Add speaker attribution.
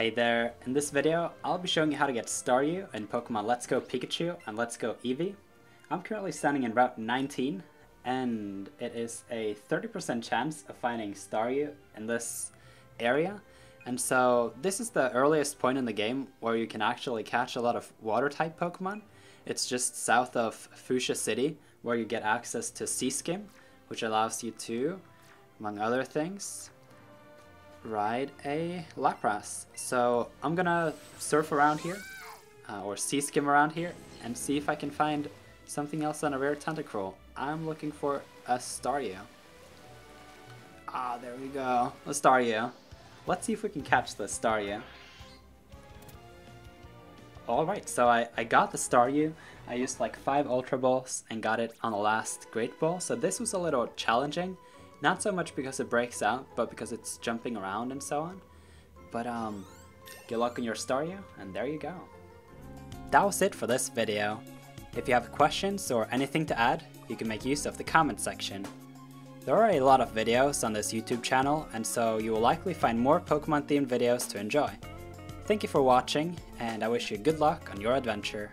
Speaker 1: Hey there, in this video I'll be showing you how to get Staryu in Pokemon Let's Go Pikachu and Let's Go Eevee. I'm currently standing in Route 19 and it is a 30% chance of finding Staryu in this area. And so this is the earliest point in the game where you can actually catch a lot of water type Pokemon. It's just south of Fuchsia City where you get access to Sea Skim, which allows you to, among other things, ride a Lapras. So I'm gonna surf around here, uh, or sea skim around here, and see if I can find something else on a rare Tentacruel. I'm looking for a Staryu. Ah, there we go, a Staryu. Let's see if we can catch the Staryu. Alright, so I, I got the Staryu. I used like 5 Ultra Balls and got it on the last Great Ball, so this was a little challenging. Not so much because it breaks out, but because it's jumping around and so on. But um, good luck on your Staryu, and there you go. That was it for this video. If you have questions or anything to add, you can make use of the comment section. There are a lot of videos on this YouTube channel, and so you will likely find more Pokemon themed videos to enjoy. Thank you for watching, and I wish you good luck on your adventure.